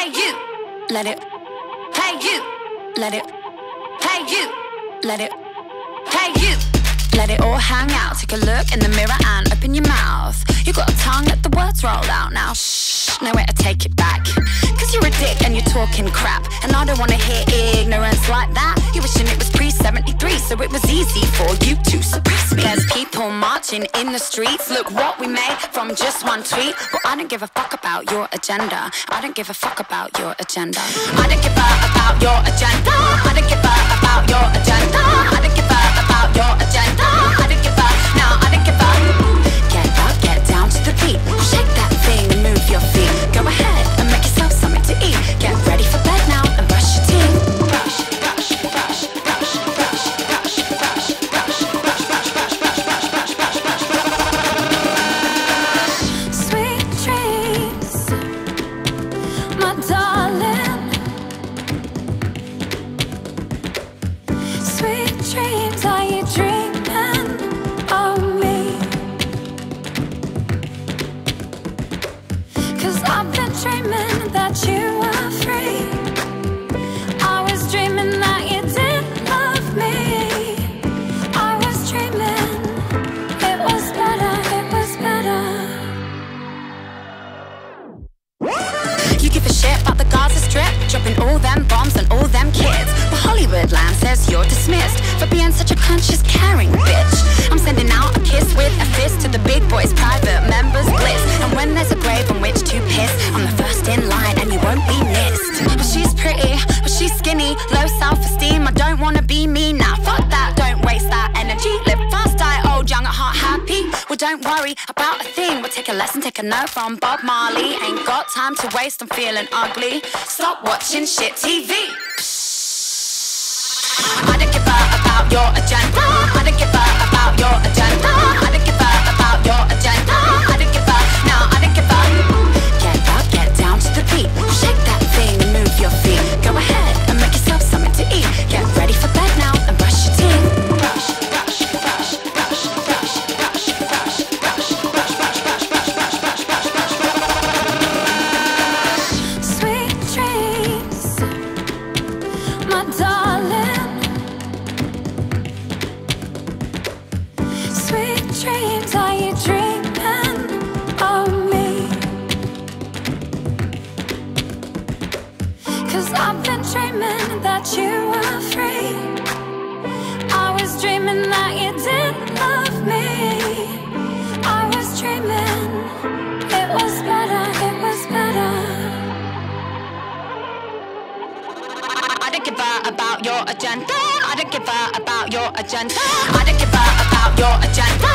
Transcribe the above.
Hey you, let it. Hey you, let it. Hey you, let it. Hey you. Let it all hang out. Take a look in the mirror and open your mouth. You got a tongue, let the words roll out now. Shh, nowhere to take it back. Cause you're a dick and you're talking crap. And I don't wanna hear ignorance like that. You wishing it was pre 73, so it was easy for you to in the streets. Look what we made from just one tweet. Well, I don't give a fuck about your agenda. I don't give a fuck about your agenda. I don't give a fuck about your agenda. I don't give a about your agenda. I don't give a fuck about your agenda. Dropping all them bombs on all them kids. But Hollywood land says you're dismissed for being such a conscious, caring bitch. I'm sending out a kiss with a fist to the big boys, private members bliss. And when there's a grave on which to piss, I'm the first in line and you won't be missed. But she's pretty, but she's skinny, don't worry about a thing. We'll take a lesson, take a note from Bob Marley. Ain't got time to waste, I'm feeling ugly. Stop watching shit TV. I don't give a about your agenda. I don't give a Cause I've been dreaming that you were free. I was dreaming that you didn't love me. I was dreaming it was better, it was better. I don't give a about your agenda. I don't give a about your agenda. I don't give a about your agenda.